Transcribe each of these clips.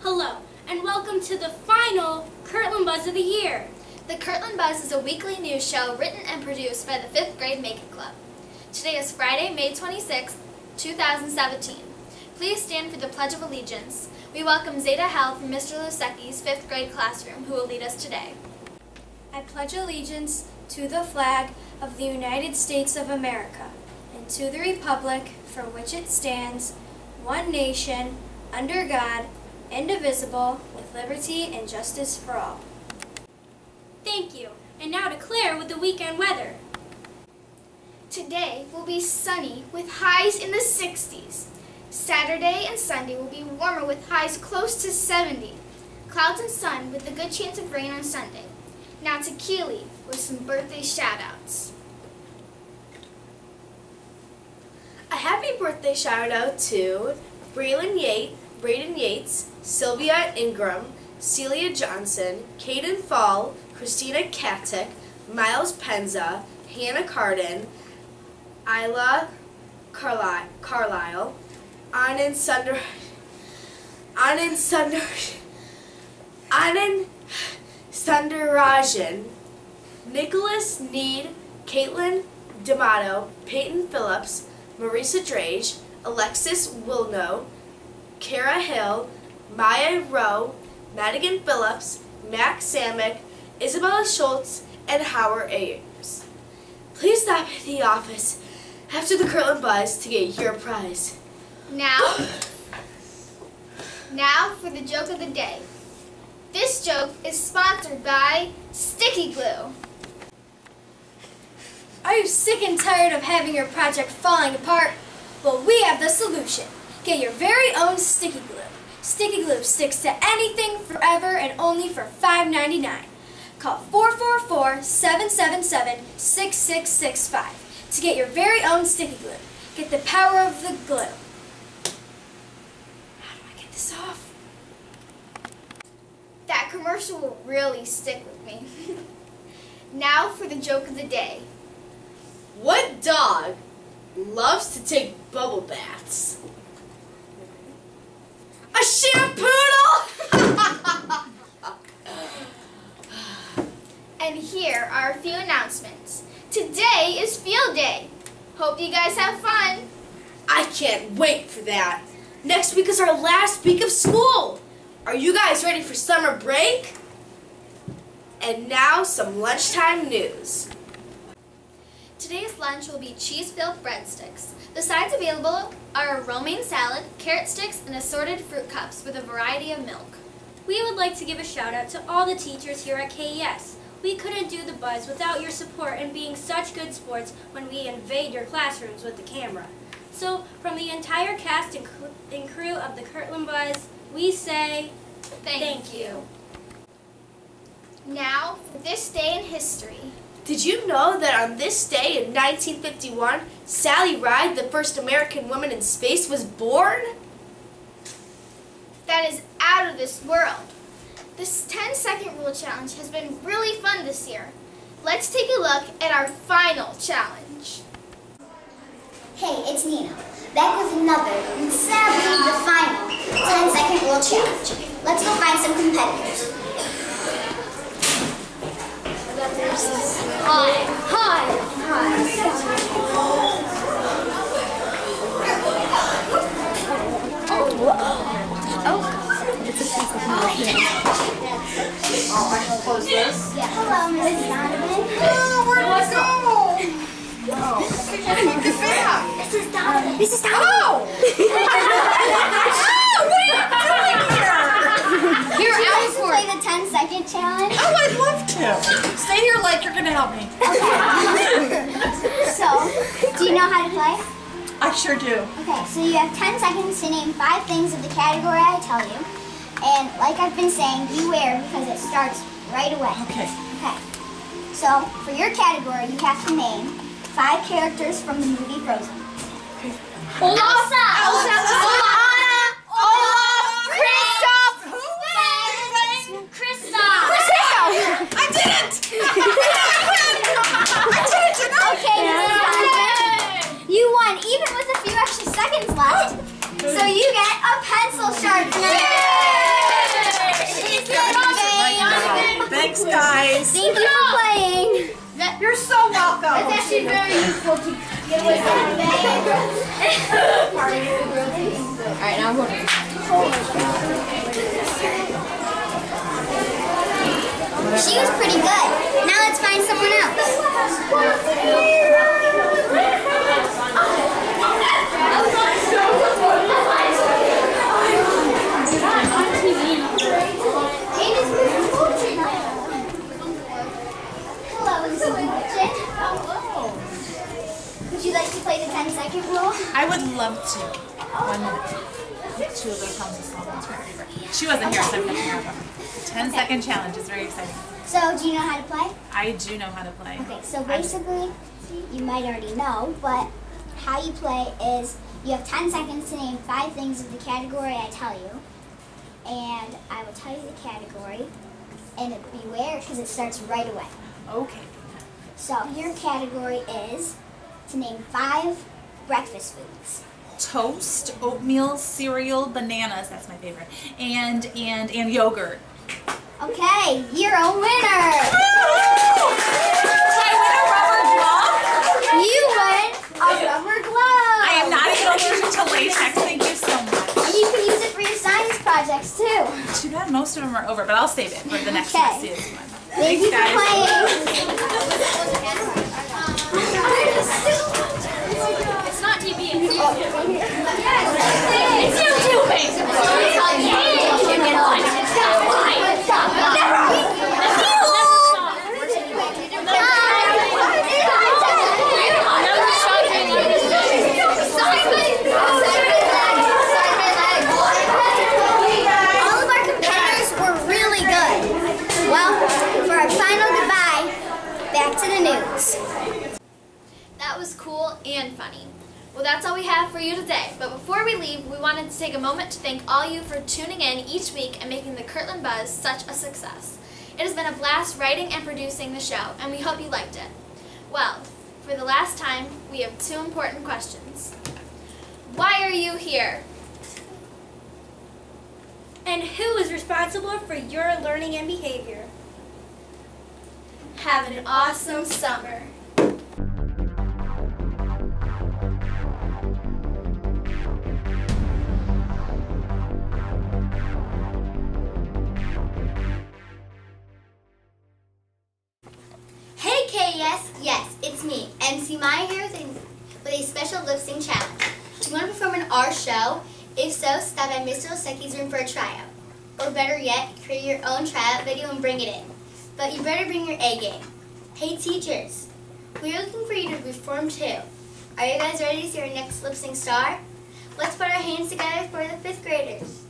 Hello, and welcome to the final Kirtland Buzz of the year. The Kirtland Buzz is a weekly news show written produced by the 5th grade Make It Club. Today is Friday, May 26, 2017. Please stand for the Pledge of Allegiance. We welcome Zeta Hell from Mr. Lasecki's 5th grade classroom who will lead us today. I pledge allegiance to the flag of the United States of America and to the republic for which it stands, one nation, under God, indivisible, with liberty and justice for all. Thank you. And now to Claire with the weekend weather. Today will be sunny with highs in the 60s. Saturday and Sunday will be warmer with highs close to 70. Clouds and sun with a good chance of rain on Sunday. Now to Keeley with some birthday shout-outs. A happy birthday shout out to Braylon Yates, Braden Yates, Sylvia Ingram, Celia Johnson, Caden Fall, Christina Katic, Miles Penza, Hannah Carden, Isla Carli- Carlisle, Anand Sunder, Anand Sunder, Anand Sundarajan, Nicholas Need, Caitlin D'Amato, Peyton Phillips, Marisa Drage, Alexis Wilno, Kara Hill, Maya Rowe, Madigan Phillips, Max Samick, Isabella Schultz, and Howard Ayers. Please stop at the office after the Kirtland Buzz to get your prize. Now, now for the joke of the day. This joke is sponsored by Sticky Glue. Are you sick and tired of having your project falling apart? Well, we have the solution. Get your very own sticky glue. Sticky glue sticks to anything forever and only for $5.99. Call 444-777-6665 to get your very own sticky glue. Get the power of the glue. How do I get this off? That commercial will really stick with me. now for the joke of the day. What dog loves to take bubble baths? A shampoodle! And here are a few announcements. Today is field day. Hope you guys have fun. I can't wait for that. Next week is our last week of school. Are you guys ready for summer break? And now some lunchtime news. Today's lunch will be cheese-filled breadsticks. The sides available are a romaine salad, carrot sticks, and assorted fruit cups with a variety of milk. We would like to give a shout out to all the teachers here at KES. We couldn't do the buzz without your support and being such good sports when we invade your classrooms with the camera. So, from the entire cast and, cr- and crew of the Kirtland Buzz, we say Thank, thank you. Now, for this day in history. Did you know that on this day in 1951, Sally Ride, the first American woman in space, was born? That is out of this world. This 10 second rule challenge has been really fun this year. Let's take a look at our final challenge. Hey, it's Nina. Back with another, and sadly the final, 10 second rule challenge. Let's go find some competitors. Hi. Hi. Hello, Mrs. Donovan. Oh, this is Donovan. Mrs. Donovan. Um, oh! Oh! Here, Would you like Alice to play the 10 second challenge? Oh, I'd love to. Stay here like you're gonna help me. Okay. So, do you know how to play? I sure do. Okay, so you have 10 seconds to name five things of the category I tell you. And like I've been saying, beware because it starts right away. Okay. Okay. So, for your category, you have to name five characters from the movie Frozen. Elsa! Elsa! Anna! Olaf! Kristoff! Kristoff! I did it! I did it tonight! Okay, Mrs. Donovan. You won, even with a few extra seconds left. So you get a pencil sharpener. Thanks, guys. Thank you for playing. You're so welcome. It's actually very useful to get away Alright, now I'm going. To. She was pretty good. Now let's find someone else. Hello, this is Gretchen. Would you like to play the 10 second rule? I would love to. One minute. Two of those songs is my favorite. She wasn't here, so I'm catching her up. 10 second challenge is very exciting. So, do you know how to play? I do know how to play. Okay, so basically, you might already know, but how you play is you have 10 seconds to name five things of the category I tell you, and I will tell you the category, and beware because it starts right away. Okay. So, your category is to name five breakfast foods. Toast, oatmeal, cereal, bananas. That's my favorite. And and and yogurt. Okay, you're a winner! Did I win a rubber glove? You win a rubber glove! I am not even allergic to latex. Thank you so much. And you can use it for your science projects too. Too bad most of them are over, but I'll save it for the next Okay. One. Thank you for guys. playing. It's YouTube. It's YouTube. All of our competitors were really good. Well, for our final goodbye, back to the news. That was cool and funny. Well, that's all we have for you today. But before we leave, we wanted to take a moment to thank all you for tuning in each week and making the Kirtland Buzz such a success. It has been a blast writing and producing the show, and we hope you liked it. Well, for the last time, we have two important questions. Why are you here? And who is responsible for your learning and behavior? Have an awesome summer. Mr. Lasecki's room for a tryout. Or better yet, create your own tryout video and bring it in. But you better bring your A game. Hey teachers, we're looking for you to perform too. Are you guys ready to see our next lip sync star? Let's put our hands together for the fifth graders.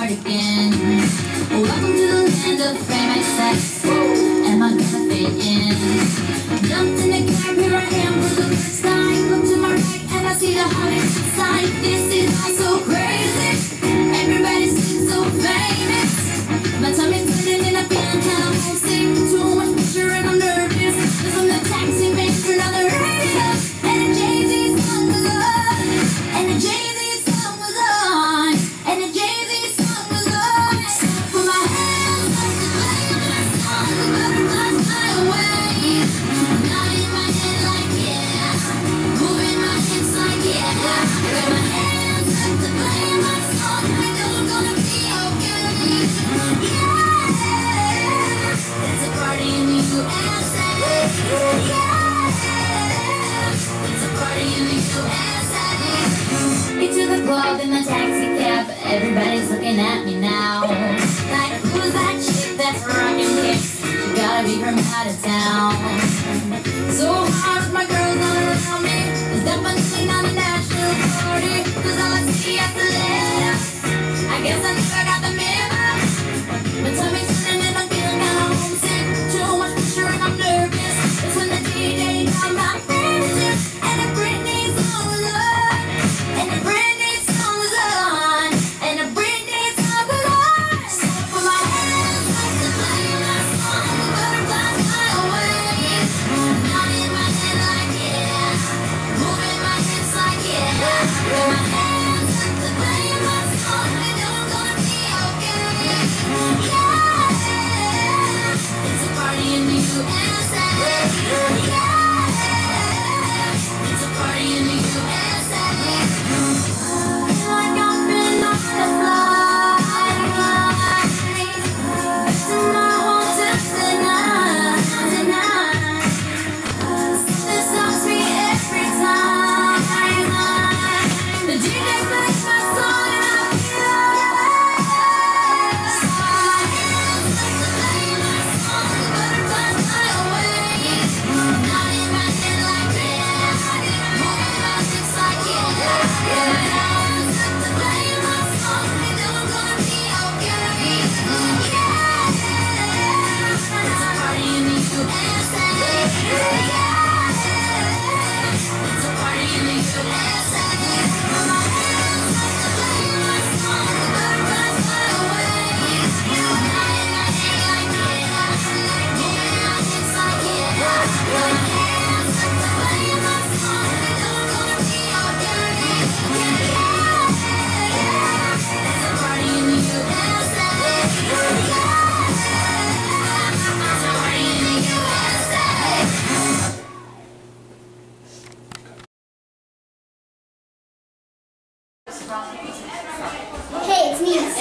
My. Welcome to the land of fame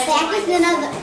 Back with another.